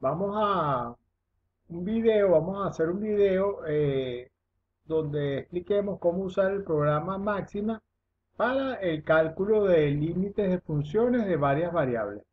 Vamos a un video, vamos a hacer un video eh, donde expliquemos cómo usar el programa Máxima para el cálculo de límites de funciones de varias variables.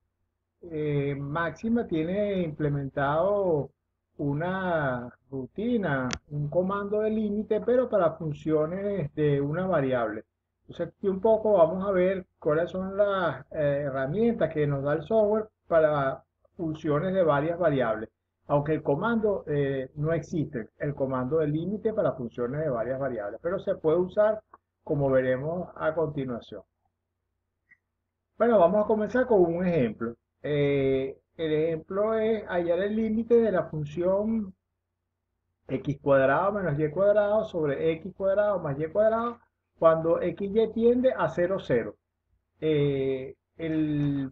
Eh, Máxima tiene implementado una rutina, un comando de límite, pero para funciones de una variable. Entonces aquí un poco vamos a ver cuáles son las eh, herramientas que nos da el software para funciones de varias variables. Aunque el comando eh, no existe, el comando de límite para funciones de varias variables, pero se puede usar como veremos a continuación. Bueno, vamos a comenzar con un ejemplo. Eh, el ejemplo es hallar el límite de la función x cuadrado menos y cuadrado sobre x cuadrado más y cuadrado cuando xy tiende a 0, 0. Eh, el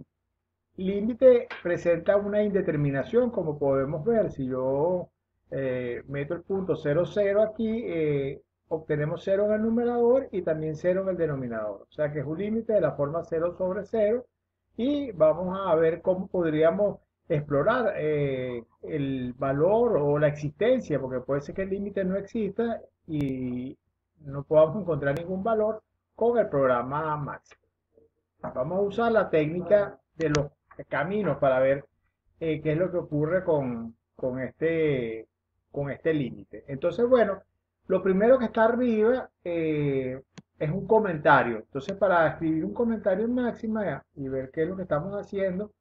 límite presenta una indeterminación, como podemos ver. Si yo eh, meto el punto 0, 0 aquí, eh, obtenemos 0 en el numerador y también 0 en el denominador. O sea que es un límite de la forma 0 sobre 0. Y vamos a ver cómo podríamos explorar eh, el valor o la existencia, porque puede ser que el límite no exista y no podamos encontrar ningún valor con el programa Max. Vamos a usar la técnica de los caminos para ver eh, qué es lo que ocurre con, este, con este límite. Entonces, bueno, lo primero que está arriba eh, es un comentario. Entonces, para escribir un comentario en máxima y ver qué es lo que estamos haciendo,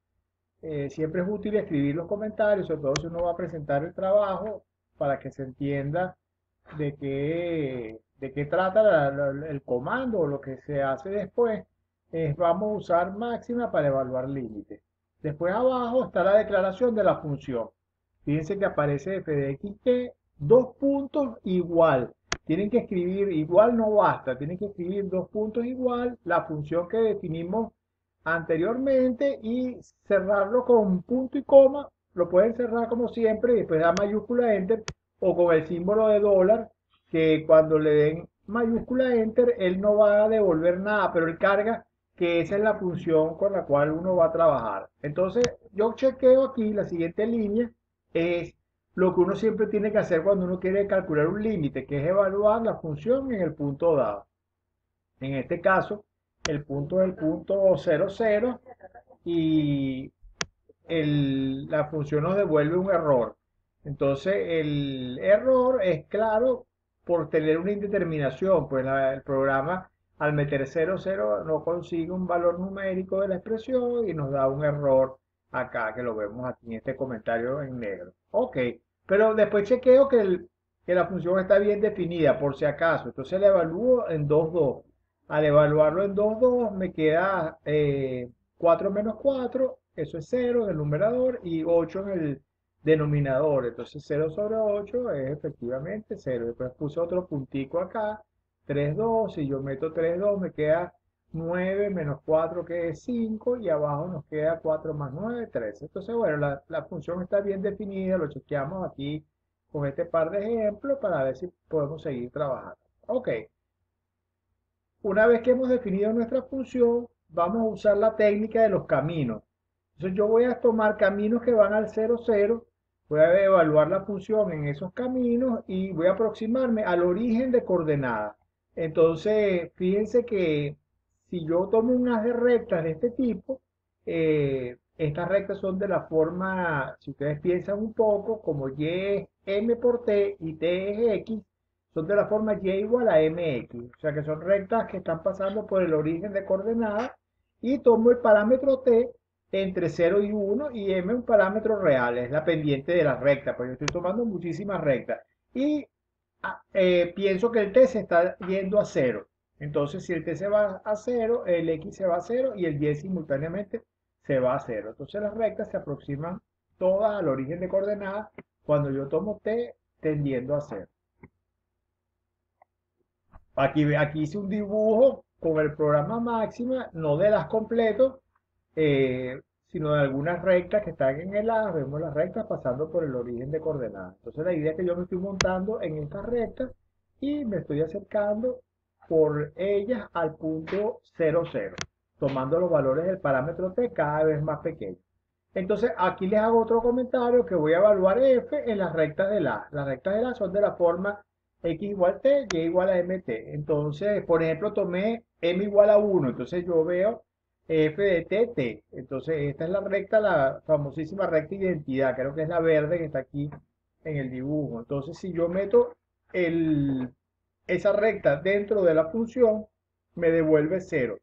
eh, siempre es útil escribir los comentarios, sobre todo si uno va a presentar el trabajo, para que se entienda de qué, de qué trata el comando o lo que se hace después es vamos a usar máxima para evaluar límites. Después abajo está la declaración de la función. Fíjense que aparece f de que dos puntos igual. Tienen que escribir igual no basta, tienen que escribir dos puntos igual la función que definimos anteriormente y cerrarlo con un punto y coma. Lo pueden cerrar como siempre y después da mayúscula enter o con el símbolo de dólar que cuando le den mayúscula enter él no va a devolver nada, pero él carga que esa es la función con la cual uno va a trabajar. Entonces, yo chequeo aquí, la siguiente línea es lo que uno siempre tiene que hacer cuando uno quiere calcular un límite, que es evaluar la función en el punto dado. En este caso, el punto es el punto 00 y la función nos devuelve un error. Entonces, el error es claro por tener una indeterminación, pues el programa al meter 0, 0 no consigue un valor numérico de la expresión y nos da un error acá, que lo vemos aquí en este comentario en negro. Ok, pero después chequeo que, que la función está bien definida, por si acaso. Entonces la evalúo en 2, 2. Al evaluarlo en 2, 2 me queda 4 eh, menos 4, eso es 0 en el numerador y 8 en el denominador. Entonces 0 sobre 8 es efectivamente 0. Después puse otro puntico acá 3, 2, si yo meto 3, 2 me queda 9 menos 4 que es 5 y abajo nos queda 4 más 9, 13. Entonces, bueno, la, la, función está bien definida, lo chequeamos aquí con este par de ejemplos para ver si podemos seguir trabajando. Ok, una vez que hemos definido nuestra función, vamos a usar la técnica de los caminos. Entonces yo voy a tomar caminos que van al 0, 0, voy a evaluar la función en esos caminos y voy a aproximarme al origen de coordenadas. Entonces, fíjense que si yo tomo un haz de rectas de este tipo, eh, estas rectas son de la forma, si ustedes piensan un poco, como y es m por t y t es x, son de la forma y igual a mx. O sea que son rectas que están pasando por el origen de coordenadas y tomo el parámetro t entre 0 y 1 y m un parámetro real, es la pendiente de la recta, pues yo estoy tomando muchísimas rectas. Y eh, pienso que el t se está yendo a 0. Entonces, si el t se va a 0, el x se va a 0 y el y simultáneamente se va a 0. Entonces, las rectas se aproximan todas al origen de coordenadas cuando yo tomo t tendiendo a 0. Aquí, aquí hice un dibujo con el programa máxima, no de las completos, eh, sino de algunas rectas que están en el A, vemos las rectas pasando por el origen de coordenadas. Entonces la idea es que yo me estoy montando en estas rectas y me estoy acercando por ellas al punto 0, 0, tomando los valores del parámetro t cada vez más pequeños. Entonces aquí les hago otro comentario que voy a evaluar f en las rectas de la. Las rectas de la son de la forma x igual t, y igual a mt. Entonces, por ejemplo, tomé m igual a 1. Entonces yo veo f de t, t. Entonces esta es la recta, la famosísima recta identidad. Creo que es la verde que está aquí en el dibujo. Entonces si yo meto el, esa recta dentro de la función, me devuelve 0.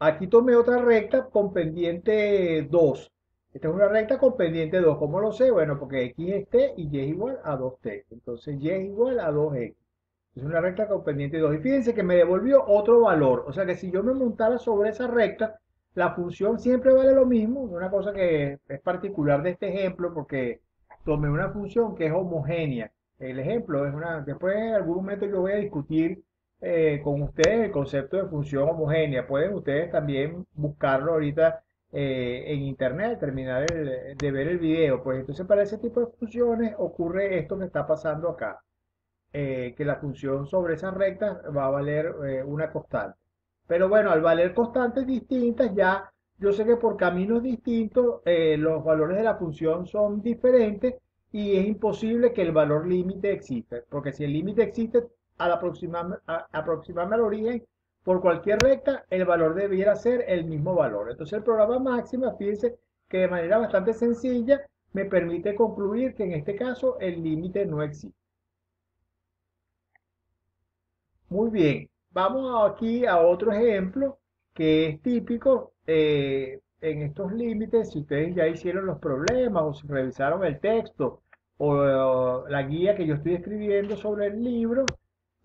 Aquí tomé otra recta con pendiente 2. Esta es una recta con pendiente 2. ¿Cómo lo sé? Bueno, porque x es t y y es igual a 2t. Entonces y es igual a 2x. Es una recta con pendiente 2. Y fíjense que me devolvió otro valor. O sea que si yo me montara sobre esa recta, la función siempre vale lo mismo. Una cosa que es particular de este ejemplo porque tomé una función que es homogénea. El ejemplo es una... Después en algún momento yo voy a discutir eh, con ustedes el concepto de función homogénea. Pueden ustedes también buscarlo ahorita eh, en internet, terminar de ver el video. Pues entonces para ese tipo de funciones ocurre esto que está pasando acá. Eh, que la función sobre esas rectas va a valer una constante. Pero bueno, al valer constantes distintas ya yo sé que por caminos distintos los valores de la función son diferentes y es imposible que el valor límite exista. Porque si el límite existe, al aproximarme, aproximarme al origen por cualquier recta, el valor debiera ser el mismo valor. Entonces el programa máxima, fíjense que de manera bastante sencilla me permite concluir que en este caso el límite no existe. Muy bien, vamos aquí a otro ejemplo que es típico eh, en estos límites. Si ustedes ya hicieron los problemas o si revisaron el texto o la guía que yo estoy escribiendo sobre el libro,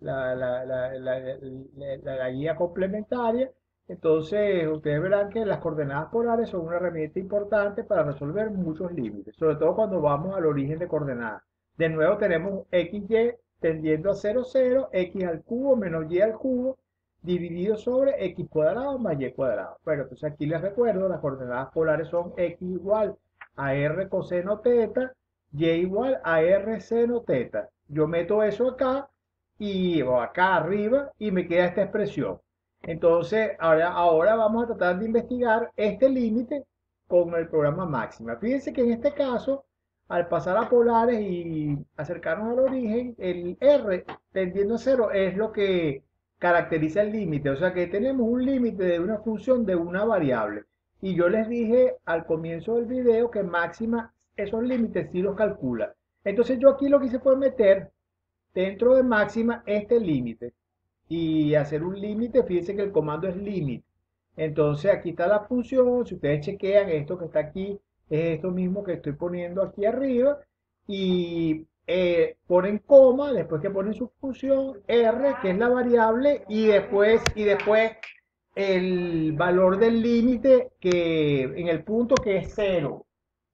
la, la, la, la, guía complementaria. Entonces, ustedes verán que las coordenadas polares son una herramienta importante para resolver muchos límites, sobre todo cuando vamos al origen de coordenadas. De nuevo tenemos xy tendiendo a 0, 0, x al cubo menos y al cubo, dividido sobre x cuadrado más y cuadrado. Bueno, entonces aquí les recuerdo, las coordenadas polares son x igual a r coseno teta, y igual a r seno teta. Yo meto eso acá y acá arriba y me queda esta expresión. Entonces, ahora, ahora vamos a tratar de investigar este límite con el programa máxima. Fíjense que en este caso, al pasar a polares y acercarnos al origen, el R tendiendo a cero es lo que caracteriza el límite. O sea que tenemos un límite de una función de una variable. Y yo les dije al comienzo del video que máxima esos límites sí los calcula. Entonces yo aquí lo que hice fue meter dentro de máxima este límite y hacer un límite, fíjense que el comando es límite. Entonces aquí está la función, si ustedes chequean esto que está aquí, es esto mismo que estoy poniendo aquí arriba y eh, ponen coma, después que ponen su función, R, que es la variable, y después, y después el valor del límite que en el punto que es cero,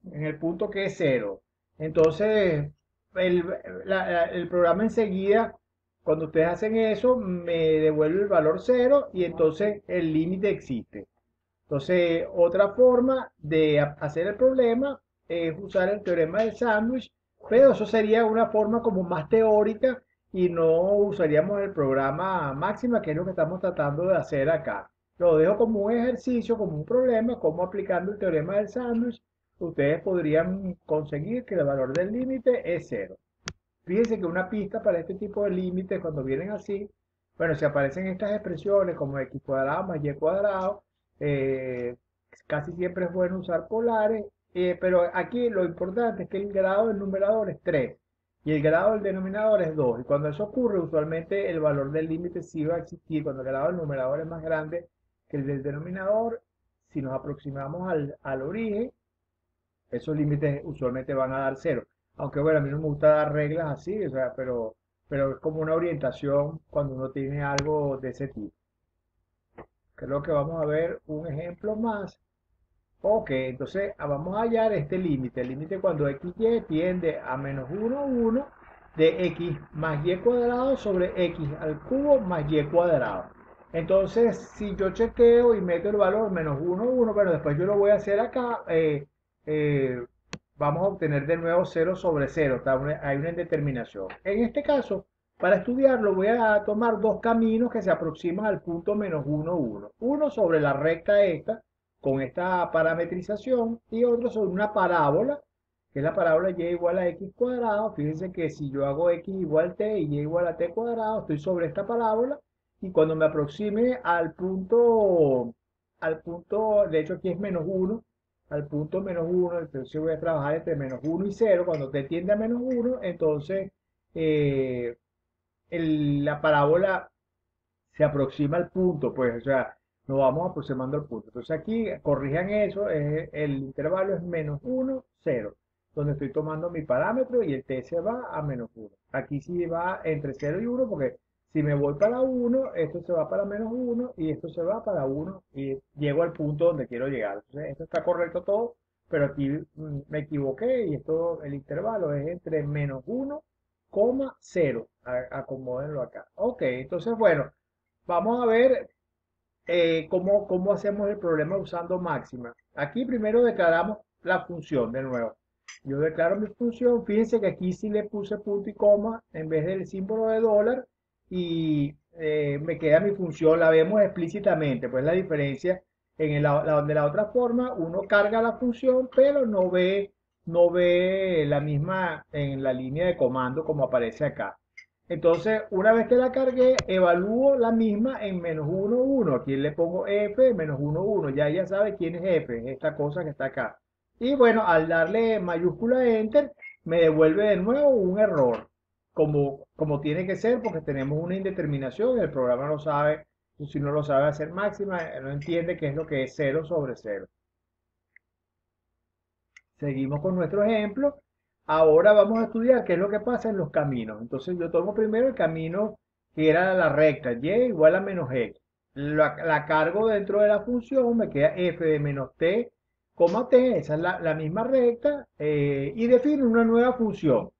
en el punto que es cero. Entonces, el, programa enseguida, cuando ustedes hacen eso, me devuelve el valor cero y entonces el límite existe. Entonces, otra forma de hacer el problema es usar el teorema del sándwich, pero eso sería una forma como más teórica y no usaríamos el programa máxima, que es lo que estamos tratando de hacer acá. Lo dejo como un ejercicio, como un problema, como aplicando el teorema del sándwich ustedes podrían conseguir que el valor del límite es cero. Fíjense que una pista para este tipo de límites, cuando vienen así, bueno, si aparecen estas expresiones como x cuadrado más y cuadrado, eh, casi siempre es bueno usar polares, eh, pero aquí lo importante es que el grado del numerador es 3 y el grado del denominador es 2. Y cuando eso ocurre, usualmente el valor del límite sí va a existir. Cuando el grado del numerador es más grande que el del denominador, si nos aproximamos al, al origen, esos límites usualmente van a dar cero. Aunque bueno, a mí no me gusta dar reglas así, o sea, pero, pero es como una orientación cuando uno tiene algo de ese tipo. Creo que vamos a ver un ejemplo más. Ok, entonces ah, vamos a hallar este límite. El límite cuando xy tiende a menos 1, 1 de x más y cuadrado sobre x al cubo más y cuadrado. Entonces, si yo chequeo y meto el valor menos 1, 1, pero después yo lo voy a hacer acá, eh, eh, vamos a obtener de nuevo 0 sobre 0. hay una indeterminación. En este caso, para estudiarlo voy a tomar dos caminos que se aproximan al punto menos 1, 1. Uno sobre la recta esta, con esta parametrización y otro sobre una parábola, que es la parábola y igual a x cuadrado. Fíjense que si yo hago x igual a t y y igual a t cuadrado, estoy sobre esta parábola y cuando me aproxime al punto, al punto, de hecho aquí es menos 1, al punto menos 1, entonces voy a trabajar entre menos 1 y 0, cuando te tiende a menos 1, entonces eh, la parábola se aproxima al punto, pues, o sea, nos vamos aproximando al punto. Entonces aquí corrijan eso, el intervalo es menos 1, 0, donde estoy tomando mi parámetro y el t se va a menos 1. Aquí sí va entre 0 y 1 porque si me voy para 1, esto se va para menos 1 y esto se va para 1 y llego al punto donde quiero llegar. Entonces, esto está correcto todo, pero aquí mm, me equivoqué y esto, el intervalo es entre menos 1, 0. Acomódenlo acá. Ok, entonces, bueno, vamos a ver eh, cómo, cómo hacemos el problema usando máxima. Aquí primero declaramos la función de nuevo. Yo declaro mi función. Fíjense que aquí sí le puse punto y coma en vez del símbolo de dólar y eh, me queda mi función, la vemos explícitamente, pues la diferencia en el, la, de la otra forma, uno carga la función, pero no ve, no ve la misma en la línea de comando como aparece acá. Entonces, una vez que la cargué, evalúo la misma en menos 1, 1. Aquí le pongo f, menos 1, 1. Ya ella sabe quién es f, esta cosa que está acá. Y bueno, al darle mayúscula enter, me devuelve de nuevo un error como, como tiene que ser, porque tenemos una indeterminación, el programa no sabe, si no lo sabe hacer máxima, no entiende qué es lo que es 0 sobre 0. Seguimos con nuestro ejemplo. Ahora vamos a estudiar qué es lo que pasa en los caminos. Entonces yo tomo primero el camino que era la recta, y igual a menos x. La, cargo dentro de la función, me queda f de menos t, t, esa es la, misma recta, eh, y defino una nueva función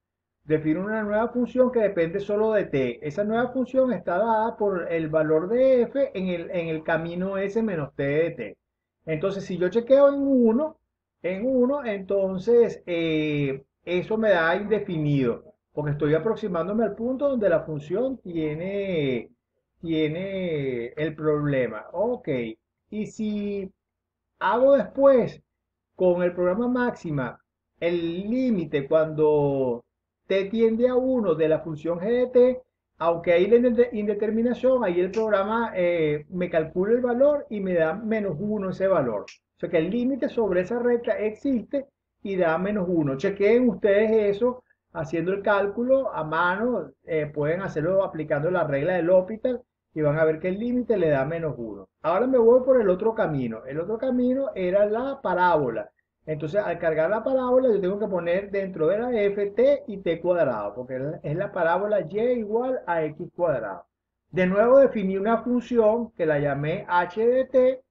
define una nueva función que depende solo de t. Esa nueva función está dada por el valor de f en el, en el camino s menos t de t. Entonces, si yo chequeo en 1, en 1, entonces eh, eso me da indefinido, porque estoy aproximándome al punto donde la función tiene, tiene el problema. Ok, y si hago después con el programa máxima el límite cuando t tiende a 1 de la función g de t, aunque hay la indeterminación, ahí el programa eh, me calcula el valor y me da menos 1 ese valor. O sea que el límite sobre esa recta existe y da menos 1. Chequeen ustedes eso haciendo el cálculo a mano, eh, pueden hacerlo aplicando la regla del L'Hopital y van a ver que el límite le da menos 1. Ahora me voy por el otro camino. El otro camino era la parábola. Entonces, al cargar la parábola, yo tengo que poner dentro de la f t y t cuadrado, porque es la parábola y igual a x cuadrado. De nuevo definí una función que la llamé h de t,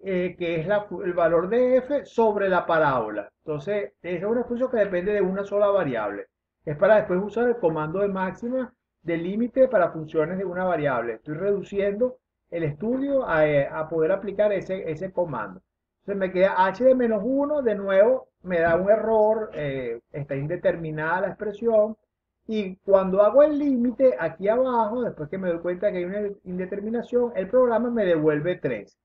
eh, que es el valor de f sobre la parábola. Entonces, es una función que depende de una sola variable. Es para después usar el comando de máxima de límite para funciones de una variable. Estoy reduciendo el estudio a, eh, poder aplicar ese, ese comando. Entonces me queda h de menos 1, de nuevo me da un error, eh, está indeterminada la expresión. Y cuando hago el límite aquí abajo, después que me doy cuenta que hay una indeterminación, el programa me devuelve 3.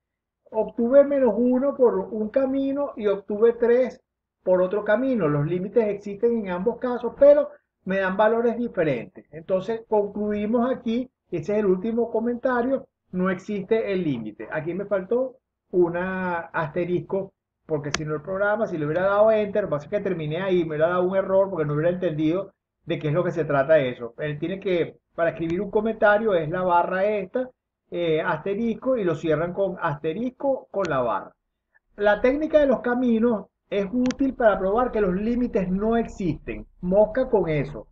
Obtuve menos 1 por un camino y obtuve 3 por otro camino. Los límites existen en ambos casos, pero me dan valores diferentes. Entonces concluimos aquí, ese es el último comentario, no existe el límite. Aquí me faltó una asterisco, porque si no el programa, si le hubiera dado enter, pasa que terminé ahí, me hubiera dado un error porque no hubiera entendido de qué es lo que se trata eso. Él tiene que, para escribir un comentario, es la barra esta, eh, asterisco, y lo cierran con asterisco con la barra. La técnica de los caminos es útil para probar que los límites no existen. Mosca con eso.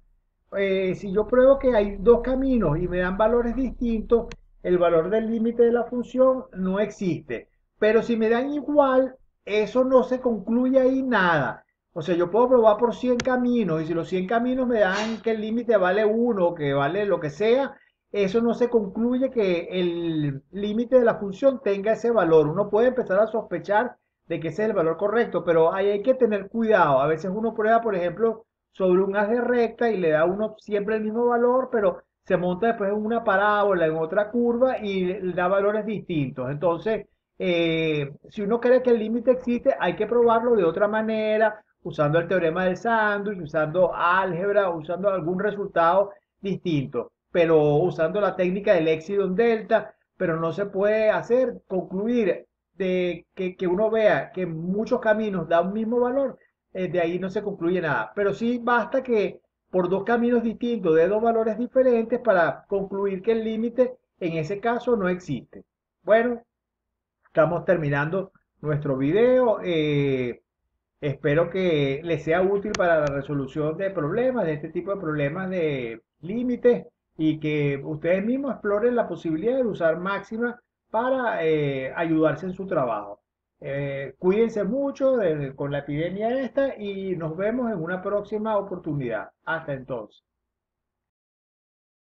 Eh, si yo pruebo que hay dos caminos y me dan valores distintos, el valor del límite de la función no existe. Pero si me dan igual, eso no se concluye ahí nada. O sea, yo puedo probar por 100 caminos y si los 100 caminos me dan que el límite vale 1 que vale lo que sea, eso no se concluye que el límite de la función tenga ese valor. Uno puede empezar a sospechar de que ese es el valor correcto, pero ahí hay que tener cuidado. A veces uno prueba, por ejemplo, sobre un haz de recta y le da uno siempre el mismo valor, pero se monta después en una parábola, en otra curva y da valores distintos. Entonces, eh, si uno cree que el límite existe, hay que probarlo de otra manera, usando el teorema del sándwich, usando álgebra, usando algún resultado distinto, pero usando la técnica del Epsilon Delta, pero no se puede hacer concluir de que, que uno vea que muchos caminos dan un mismo valor, eh, de ahí no se concluye nada. Pero sí basta que por dos caminos distintos de dos valores diferentes para concluir que el límite en ese caso no existe. Bueno, estamos terminando nuestro video. Eh, espero que les sea útil para la resolución de problemas, de este tipo de problemas de límites y que ustedes mismos exploren la posibilidad de usar máxima para eh, ayudarse en su trabajo. Eh, cuídense mucho con la epidemia esta y nos vemos en una próxima oportunidad. Hasta entonces.